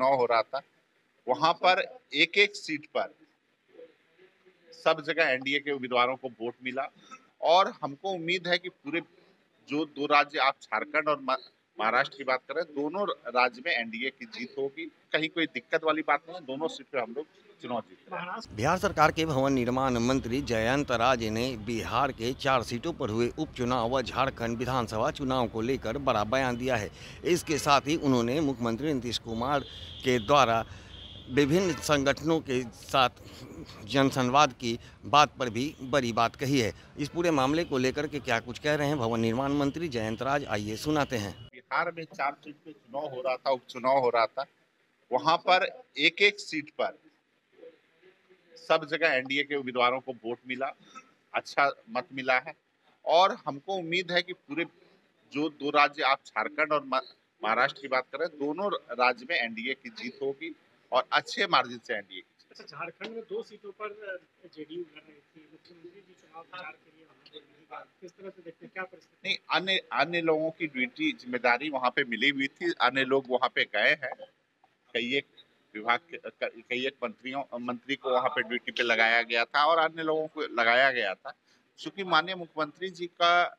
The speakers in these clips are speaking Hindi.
चुनाव हो रहा था, वहाँ पर एक एक सीट पर सब जगह एनडीए के उम्मीदवारों को वोट मिला। और हमको उम्मीद है कि पूरे जो दो राज्य, आप झारखंड और महाराष्ट्र की बात करें, दोनों राज्य में एनडीए की जीत होगी। कहीं कोई दिक्कत वाली बात नहीं है, दोनों सीट पे हम लोग चुनाव जीत बिहार सरकार के भवन निर्माण मंत्री जयंत राजे ने बिहार के चार सीटों पर हुए उपचुनाव व झारखंड विधानसभा चुनाव को लेकर बड़ा बयान दिया है। इसके साथ ही उन्होंने मुख्यमंत्री नीतीश कुमार के द्वारा विभिन्न संगठनों के साथ जनसंवाद की बात पर भी बड़ी बात कही है। इस पूरे मामले को लेकर के क्या कुछ कह रहे हैं? भवन निर्माण मंत्री जयंत राज, आइए सुनाते हैं। बिहार में चार सीट पे चुनाव हो रहा था, उपचुनाव हो रहा था, वहाँ पर एक एक सीट पर सब जगह एनडीए के उम्मीदवारों को वोट मिला अच्छा मत मिला है। और हमको उम्मीद है कि पूरे जो दो राज्य, आप झारखंड और महाराष्ट्र की बात करें, दोनों राज्य में एनडीए की जीत होगी और अच्छे मार्जिन से एनडीए की अच्छा झारखंड में दो सीटों पर जेडीयू लड़ रही थी, मुख्यमंत्री चुनाव प्रचार के लिए किस तरह से देखते क्या परिस्थिति? नहीं, अन्य अन्य लोगों की ड्यूटी, ज़िम्मेदारी वहाँ पे मिली हुई थी। अन्य लोग वहाँ पे गए हैं। कई एक विभाग के कई एक मंत्रियों, मंत्री को वहाँ पे ड्यूटी पे लगाया गया था और अन्य लोगों को लगाया गया था। क्योंकि माननीय मुख्यमंत्री जी का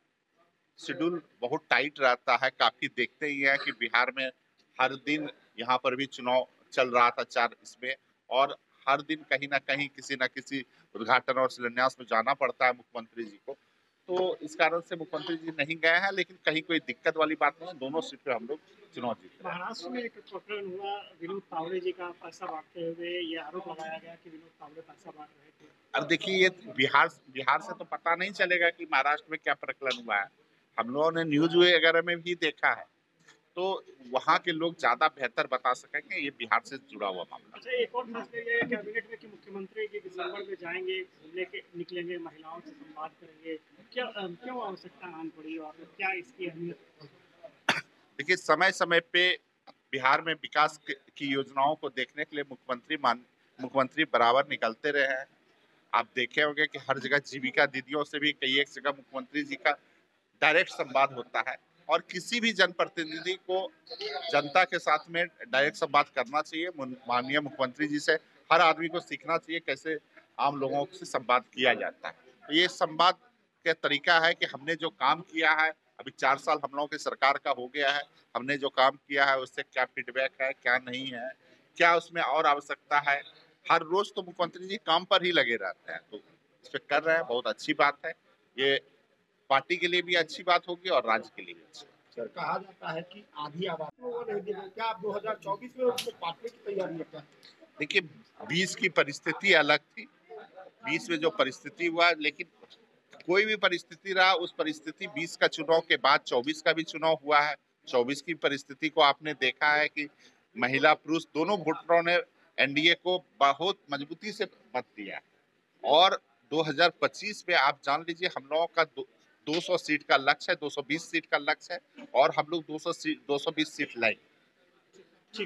शेड्यूल बहुत टाइट रहता है, काफ़ी देखते ही हैं कि बिहार में हर दिन यहाँ पर भी चुनाव चल रहा था चार इसमें और हर दिन कहीं ना कहीं किसी न किसी उद्घाटन और शिलान्यास में जाना पड़ता है मुख्यमंत्री जी को। तो इस कारण से मुख्यमंत्री जी नहीं गए हैं लेकिन कहीं कोई दिक्कत वाली बात नहीं है। दोनों सीट पे हम लोग चुनाव जीते महाराष्ट्र में एक प्रकरण हुआ विनोद तावड़े जी का पैसा बांटते हुए ये आरोप लगाया गया कि विनोद तावड़े पैसा बांट रहे थे। अब देखिए ये बिहार बिहार से तो पता नहीं चलेगा कि महाराष्ट्र में क्या प्रकरण हुआ है। हम लोगों ने न्यूज़ वगैरह में भी देखा है। तो वहाँ के लोग ज़्यादा बेहतर बता सकेंगे ये बिहार से जुड़ा हुआ मामला। अच्छा एक और फैसले ये कैबिनेट में कि मुख्यमंत्री जी दिसंबर में जाएँगे घूमने के निकलेंगे महिलाओं से संवाद करेंगे क्या क्यों आवश्यकता आन पड़ी और क्या इसकी अहमियत देखिए समय समय पे बिहार में विकास की योजनाओं को देखने के लिए मुख्यमंत्री मान मुख्यमंत्री बराबर निकलते रहे हैं। आप देखे होंगे कि हर जगह जीविका दीदियों से भी कई एक जगह मुख्यमंत्री जी का डायरेक्ट संवाद होता है। और किसी भी जनप्रतिनिधि को जनता के साथ में डायरेक्ट संवाद करना चाहिए माननीय मुख्यमंत्री जी से। हर आदमी को सीखना चाहिए कैसे आम लोगों से संवाद किया जाता है। तो ये संवाद का तरीका है कि हमने जो काम किया है, अभी चार साल हम लोगों की सरकार का हो गया है, हमने जो काम किया है उससे क्या फीडबैक है, क्या नहीं है, क्या उसमें और आवश्यकता है। हर रोज तो मुख्यमंत्री जी काम पर ही लगे रहते हैं। तो इस पर कर रहे हैं, बहुत अच्छी बात है। ये पार्टी के लिए भी अच्छी बात होगी और राज्य के लिए भी अच्छी सर कहा जाता है कि आधी आबादी क्या आप 2024 में उसको पार्टी की तैयारी है? देखिए बीस की परिस्थिति अलग थी। बीस में जो परिस्थिति हुआ लेकिन कोई भी परिस्थिति रहा उस परिस्थिति बीस का चुनाव के बाद चौबीस का भी चुनाव हुआ है। चौबीस की परिस्थिति को आपने देखा है कि महिला पुरुष दोनों वोटरों ने एनडीए को बहुत मजबूती से मत दिया और 2025 में आप जान लीजिए हम लोगों का 200 सीट का लक्ष्य है 220 सीट का लक्ष्य है और हम लोग 200 सीट 220 सीट लाएँगे।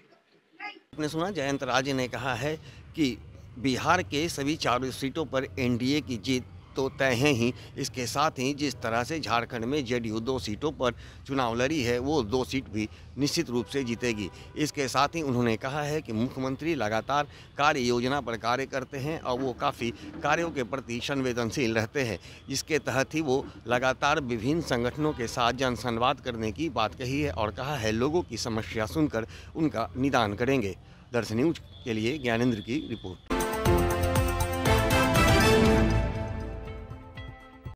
आपने सुना जयंत राजे ने कहा है कि बिहार के सभी चारों सीटों पर एनडीए की जीत तो तय हैं ही। इसके साथ ही जिस तरह से झारखंड में जेडीयू दो सीटों पर चुनाव लड़ी है, वो दो सीट भी निश्चित रूप से जीतेगी। इसके साथ ही उन्होंने कहा है कि मुख्यमंत्री लगातार कार्य योजना पर कार्य करते हैं और वो काफ़ी कार्यों के प्रति संवेदनशील रहते हैं। जिसके तहत ही वो लगातार विभिन्न संगठनों के साथ जनसंवाद करने की बात कही है और कहा है, लोगों की समस्या सुनकर उनका निदान करेंगे। दर्शन न्यूज़ के लिए ज्ञानेंद्र की रिपोर्ट।